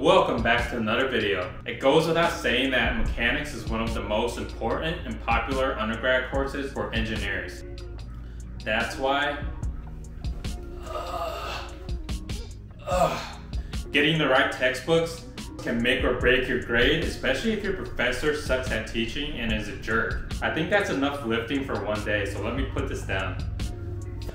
Welcome back to another video. It goes without saying that mechanics is one of the most important and popular undergrad courses for engineers. That's why uh, uh, getting the right textbooks can make or break your grade, especially if your professor sucks at teaching and is a jerk. I think that's enough lifting for one day, so let me put this down.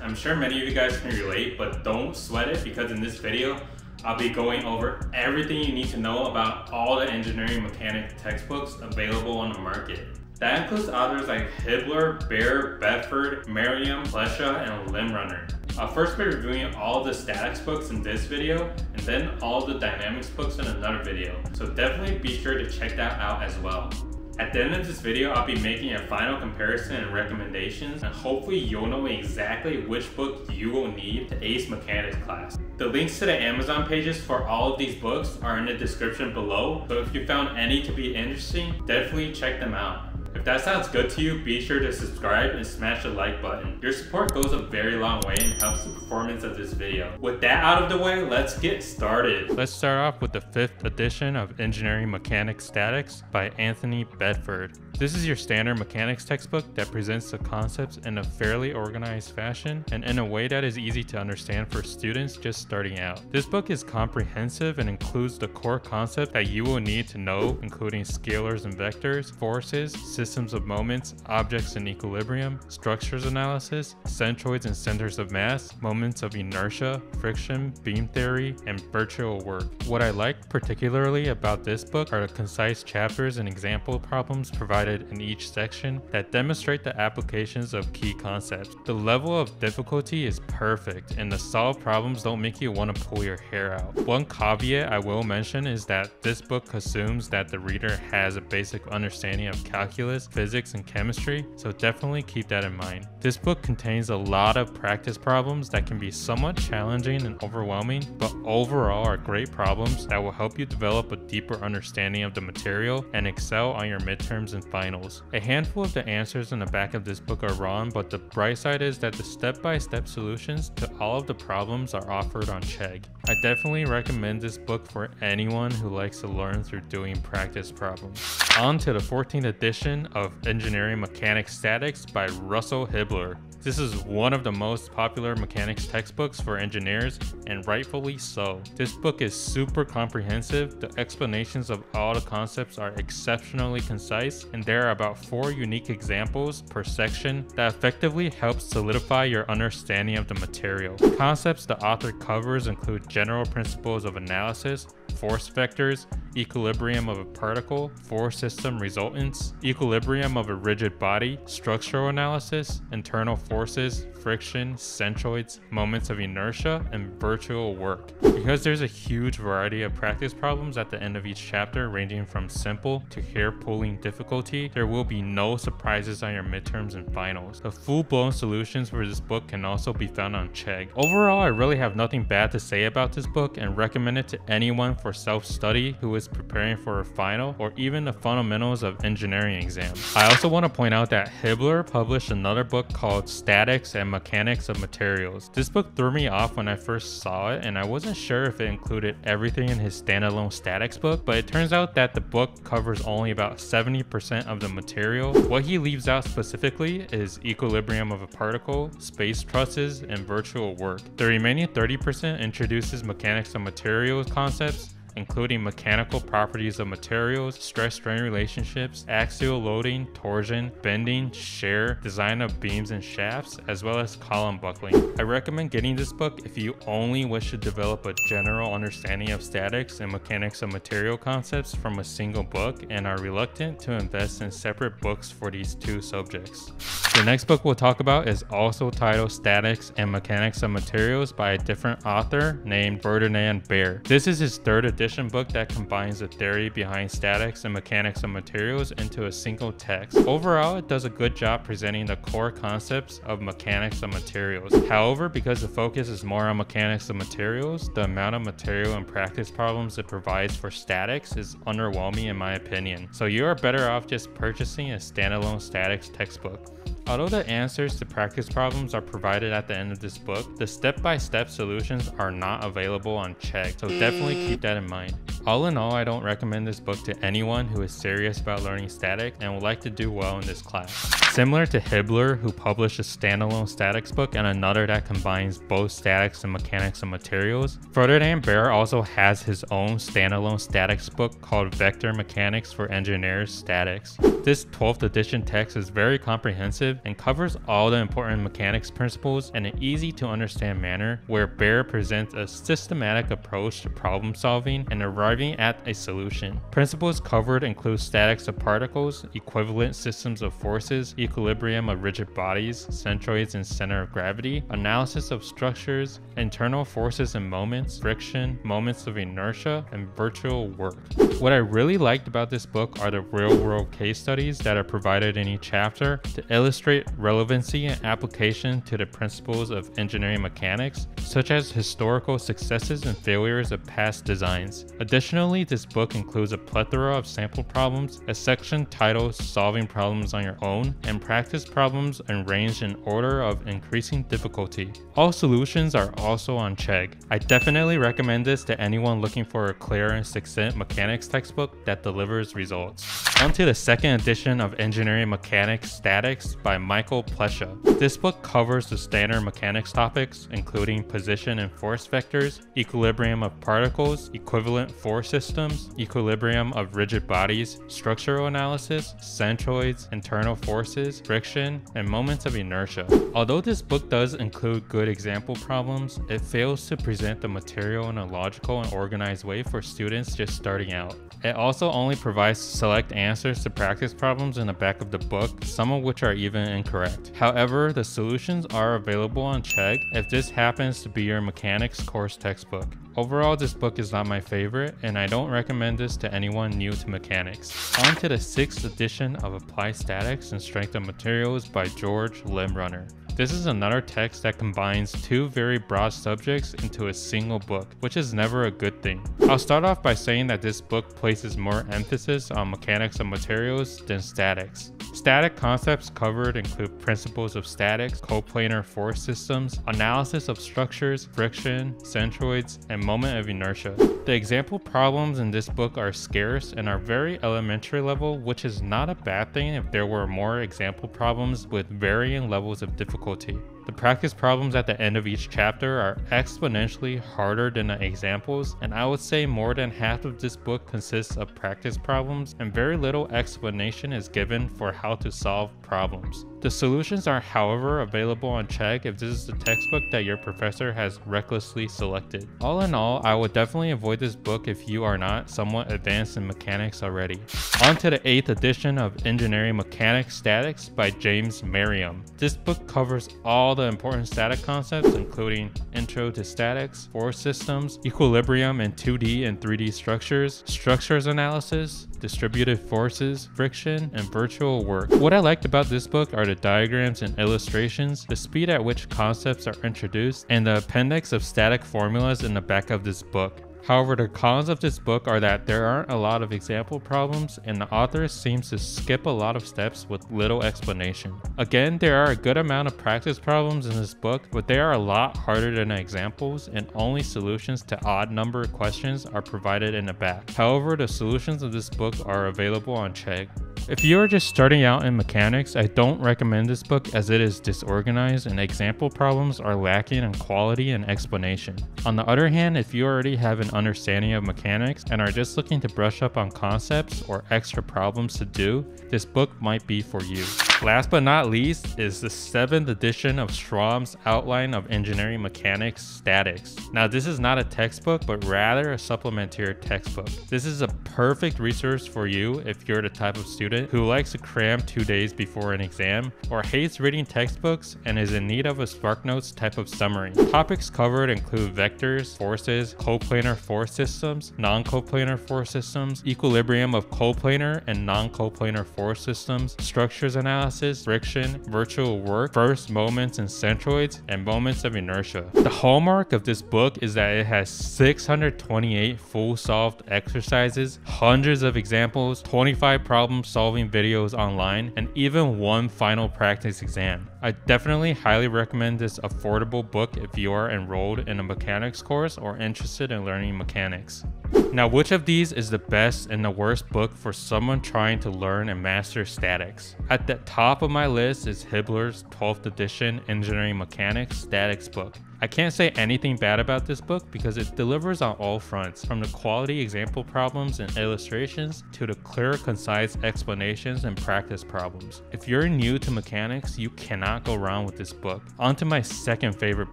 I'm sure many of you guys can relate, but don't sweat it because in this video, I'll be going over everything you need to know about all the engineering mechanic textbooks available on the market. That includes authors like Hibbeler, Beer, Bedford, Meriam, Plesha, and Limbrunner. I'll first be reviewing all the statics books in this video, and then all the dynamics books in another video, so definitely be sure to check that out as well. At the end of this video, I'll be making a final comparison and recommendations, and hopefully you'll know exactly which book you will need to ace mechanics class. The links to the Amazon pages for all of these books are in the description below, so if you found any to be interesting, definitely check them out. If that sounds good to you, be sure to subscribe and smash the like button. Your support goes a very long way and helps the performance of this video. With that out of the way, let's get started. Let's start off with the fifth edition of Engineering Mechanics Statics by Anthony Bedford. This is your standard mechanics textbook that presents the concepts in a fairly organized fashion and in a way that is easy to understand for students just starting out. This book is comprehensive and includes the core concepts that you will need to know, including scalars and vectors, forces, systems of moments, objects in equilibrium, structures analysis, centroids and centers of mass, moments of inertia, friction, beam theory, and virtual work. What I like particularly about this book are the concise chapters and example problems provided in each section that demonstrate the applications of key concepts. The level of difficulty is perfect and the solved problems don't make you want to pull your hair out. One caveat I will mention is that this book assumes that the reader has a basic understanding of calculus, physics, and chemistry, so definitely keep that in mind. This book contains a lot of practice problems that can be somewhat challenging and overwhelming, but overall are great problems that will help you develop a deeper understanding of the material and excel on your midterms and finals. A handful of the answers in the back of this book are wrong, but the bright side is that the step-by-step -step solutions to all of the problems are offered on Chegg. I definitely recommend this book for anyone who likes to learn through doing practice problems. On to the 14th edition of Engineering Mechanics Statics by Russell Hibbeler. This is one of the most popular mechanics textbooks for engineers, and rightfully so. This book is super comprehensive, the explanations of all the concepts are exceptionally concise, and there are about four unique examples per section that effectively help solidify your understanding of the material. Concepts the author covers include general principles of analysis, force vectors, equilibrium of a particle, force system resultants, equilibrium of a rigid body, structural analysis, internal forces, friction, centroids, moments of inertia, and virtual work. Because there's a huge variety of practice problems at the end of each chapter ranging from simple to hair-pulling difficulty, there will be no surprises on your midterms and finals. The full-blown solutions for this book can also be found on Chegg. Overall, I really have nothing bad to say about this book and recommend it to anyone for self-study who is preparing for a final or even the fundamentals of engineering exams. I also want to point out that Hibbeler published another book called Statics and Mechanics of Materials. This book threw me off when I first saw it and I wasn't sure if it included everything in his standalone statics book, but it turns out that the book covers only about 70% of the material. What he leaves out specifically is equilibrium of a particle, space trusses, and virtual work. The remaining 30% introduces mechanics of materials concepts, including mechanical properties of materials, stress-strain relationships, axial loading, torsion, bending, shear, design of beams and shafts, as well as column buckling. I recommend getting this book if you only wish to develop a general understanding of statics and mechanics of material concepts from a single book and are reluctant to invest in separate books for these two subjects. The next book we'll talk about is also titled Statics and Mechanics of Materials by a different author named Ferdinand Beer. This is his third edition edition book that combines the theory behind statics and mechanics of materials into a single text. Overall, it does a good job presenting the core concepts of mechanics of materials. However, because the focus is more on mechanics of materials, the amount of material and practice problems it provides for statics is underwhelming in my opinion. So you are better off just purchasing a standalone statics textbook. Although the answers to practice problems are provided at the end of this book, the step-by-step solutions are not available on Chegg, so definitely mm. keep that in mind. All in all, I don't recommend this book to anyone who is serious about learning static and would like to do well in this class. Similar to Hibbeler, who published a standalone statics book and another that combines both statics and mechanics of materials, Ferdinand Beer also has his own standalone statics book called Vector Mechanics for Engineers Statics. This 12th edition text is very comprehensive and covers all the important mechanics principles in an easy to understand manner where Beer presents a systematic approach to problem solving and arriving at a solution. Principles covered include statics of particles, equivalent systems of forces, equilibrium of rigid bodies, centroids and center of gravity, analysis of structures, internal forces and moments, friction, moments of inertia, and virtual work. What I really liked about this book are the real world case studies that are provided in each chapter to illustrate relevancy and application to the principles of engineering mechanics, such as historical successes and failures of past designs. Additionally, this book includes a plethora of sample problems, a section titled Solving Problems on Your Own, and practice problems arranged in order of increasing difficulty. All solutions are also on Chegg. I definitely recommend this to anyone looking for a clear and succinct mechanics textbook that delivers results. On to the second edition of Engineering Mechanics Statics by Michael Plesha. This book covers the standard mechanics topics, including position and force vectors, equilibrium of particles, equivalent force systems, equilibrium of rigid bodies, structural analysis, centroids, internal forces, friction, and moments of inertia. Although this book does include good example problems, it fails to present the material in a logical and organized way for students just starting out. It also only provides select answers to practice problems in the back of the book, some of which are even incorrect. However, the solutions are available on Chegg if this happens to be your mechanics course textbook. Overall, this book is not my favorite, and I don't recommend this to anyone new to mechanics. On to the 6th edition of Applied Statics and Strength of Materials by George Limbrunner. This is another text that combines two very broad subjects into a single book, which is never a good thing. I'll start off by saying that this book places more emphasis on mechanics of materials than statics. Static concepts covered include principles of statics, coplanar force systems, analysis of structures, friction, centroids, and moment of inertia. The example problems in this book are scarce and are very elementary level, which is not a bad thing if there were more example problems with varying levels of difficulty difficulty. The practice problems at the end of each chapter are exponentially harder than the examples, and I would say more than half of this book consists of practice problems, and very little explanation is given for how to solve problems. The solutions are however available on Chegg if this is the textbook that your professor has recklessly selected. All in all, I would definitely avoid this book if you are not somewhat advanced in mechanics already. On to the 8th edition of Engineering Mechanics Statics by James Meriam. This book covers all the important static concepts including intro to statics, force systems, equilibrium and 2D and 3D structures, structures analysis, distributed forces, friction, and virtual work. What I liked about this book are the diagrams and illustrations, the speed at which concepts are introduced, and the appendix of static formulas in the back of this book. However, the cons of this book are that there aren't a lot of example problems and the author seems to skip a lot of steps with little explanation. Again, there are a good amount of practice problems in this book, but they are a lot harder than examples and only solutions to odd number questions are provided in the back. However, the solutions of this book are available on Chegg. If you are just starting out in mechanics, I don't recommend this book as it is disorganized and example problems are lacking in quality and explanation. On the other hand, if you already have an understanding of mechanics and are just looking to brush up on concepts or extra problems to do, this book might be for you. Last but not least is the 7th edition of Schaum's Outline of Engineering Mechanics Statics. Now this is not a textbook, but rather a supplementary textbook. This is a perfect resource for you if you're the type of student who likes to cram two days before an exam or hates reading textbooks and is in need of a SparkNotes type of summary. Topics covered include vectors, forces, coplanar force systems, non-coplanar force systems, equilibrium of coplanar and non-coplanar force systems, structures analysis, friction, virtual work, first moments and centroids, and moments of inertia. The hallmark of this book is that it has 628 full solved exercises, hundreds of examples, 25 problem solving videos online, and even one final practice exam. I definitely highly recommend this affordable book if you are enrolled in a mechanics course or interested in learning mechanics. Now, which of these is the best and the worst book for someone trying to learn and master statics? At the top of my list is Hibbeler's 12th edition Engineering Mechanics Statics book. I can't say anything bad about this book because it delivers on all fronts, from the quality example problems and illustrations to the clear, concise explanations and practice problems. If you're new to mechanics, you cannot go wrong with this book. On to my second favorite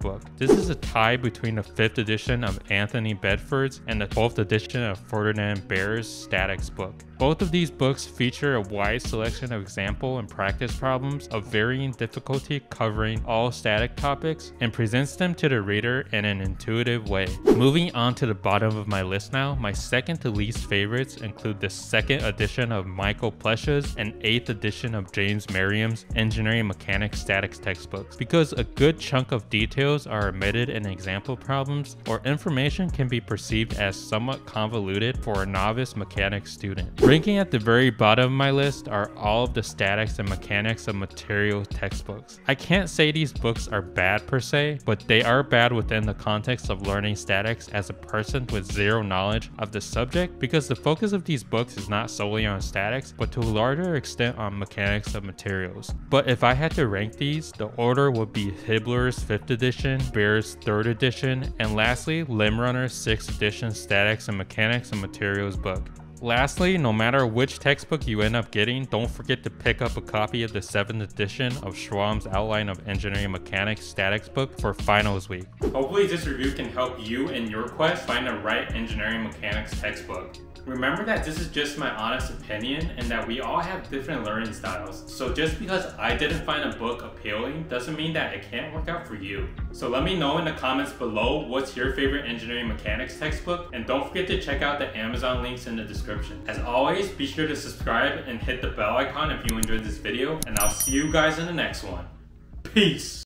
book. This is a tie between the 5th edition of Anthony Bedford's and the 12th edition of Ferdinand Beer's Statics book. Both of these books feature a wide selection of example and practice problems of varying difficulty covering all static topics and presents them to the reader in an intuitive way. Moving on to the bottom of my list now, my second to least favorites include the second edition of Michael Plesha's and eighth edition of James Meriam's Engineering Mechanics Statics textbooks because a good chunk of details are omitted in example problems or information can be perceived as somewhat convoluted for a novice mechanics student. Ranking at the very bottom of my list are all of the statics and mechanics of material textbooks. I can't say these books are bad per se, but they are bad within the context of learning statics as a person with zero knowledge of the subject because the focus of these books is not solely on statics, but to a larger extent on mechanics of materials. But if I had to rank these, the order would be Hibbeler's 5th edition, Beer's 3rd edition, and lastly, Limbrunner's 6th edition Statics and Mechanics of Materials book. Lastly, no matter which textbook you end up getting, don't forget to pick up a copy of the 7th edition of Schaum's Outline of Engineering Mechanics Statics book for finals week. Hopefully this review can help you in your quest find the right engineering mechanics textbook. Remember that this is just my honest opinion and that we all have different learning styles. So just because I didn't find a book appealing doesn't mean that it can't work out for you. So let me know in the comments below what's your favorite engineering mechanics textbook and don't forget to check out the Amazon links in the description. As always, be sure to subscribe and hit the bell icon if you enjoyed this video and I'll see you guys in the next one. Peace!